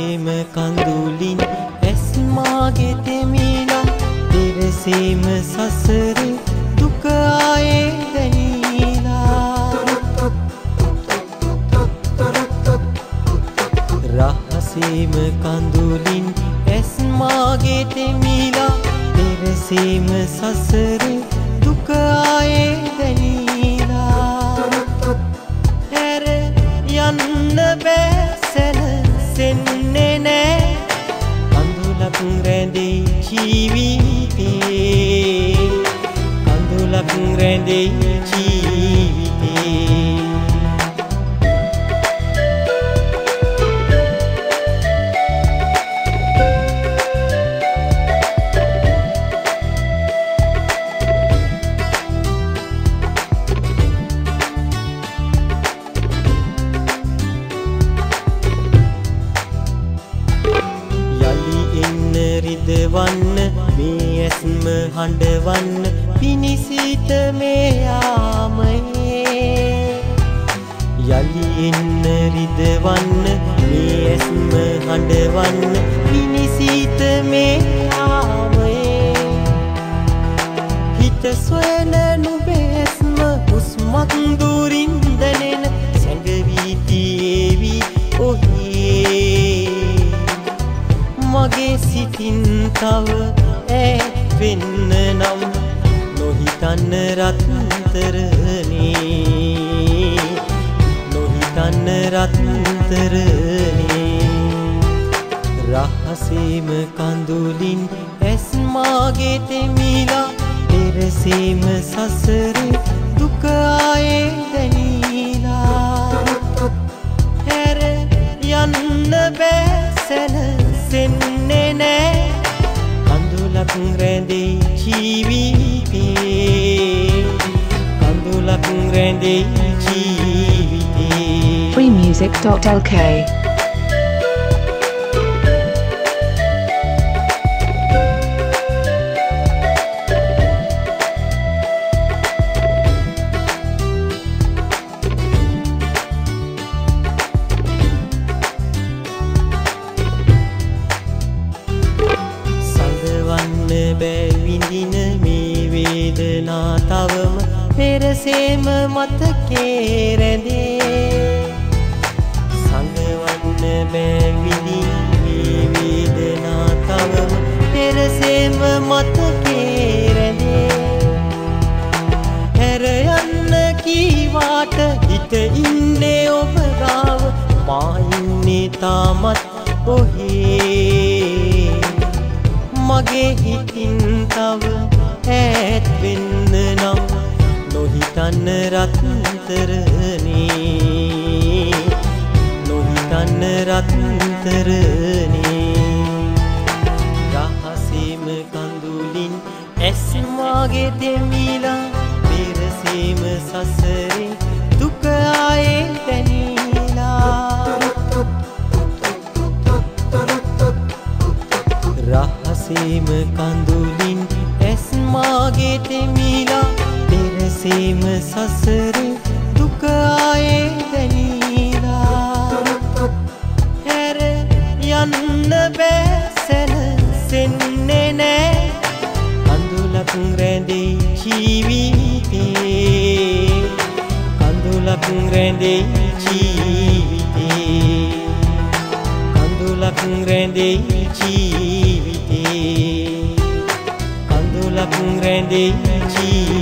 රහසේම කඳුලින් ඇස් මාගේ තෙමිලා පෙරසේම සසරේ දුක ආයේ දැනීලා. රහසේම කඳුලින් ඇස් මාගේ තෙමිලා පෙරසේම සසරේ දුක ආයේ ජීවිතේ. කඳුලක් රැඳෙයි රිදවන්න මේ ඇස්ම හඬවන්න පිණිසිත මේ යාමයේ. යලි එන්න රිදවන්න මේ ඇස්ම හඬවන්න පිණිසිත මේ යාමයේ. හිත සොයන නොහිතන්න රත්තරනේ නොහිතන්න රත්තරනේ රහසේම කඳුලින් ඇස් මාගේ තෙමිලා පෙරසේම සසරේ දුක ආයේ දැනීලා. හැර යන්න බෑ සැනසෙන්නේ නෑ. කඳුලක් රැඳෙයි ජීවිතේ කඳුලක් රැඳෙයි ජීවිතේ freemusic.lk සඳවන්න බැවිඳින මේ වේදනා තවම පෙරසේම මතකේ රැඳේ. සඳවන්න බැවිඳින මේ වේදනා තවම පෙරසේම මතකේ රැඳේ. හැර යන්න කීවාට හිත ඉන්නේ ඔබ ගාව. මා ඉන්නේ තාමත් ඔහේ. මගේ හිතින් තව ඈත් වෙන්න නම් නොහිතන්න රත්තරනේ නොහිතන්න රත්තරනේ රහසේම කඳුලින් ඇස් මාගේ දෙමිලා පෙරසීම සසරේ දුක ආයේ දැනීලා රහසේම කඳුලින් ඇස් මාගේ දෙමිලා පෙරසීම සසරේ දුක ආයේ දැනීලා හැර යන්න බෑ සැනසෙන්නේ නෑ කඳුලක් රැඳෙයි ජීවිතේ කඳුලක් රැඳෙයි ජීවිතේ කඳුලක් රැඳෙයි ජීවිතේ කඳුලක් රැඳෙයි